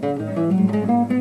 Música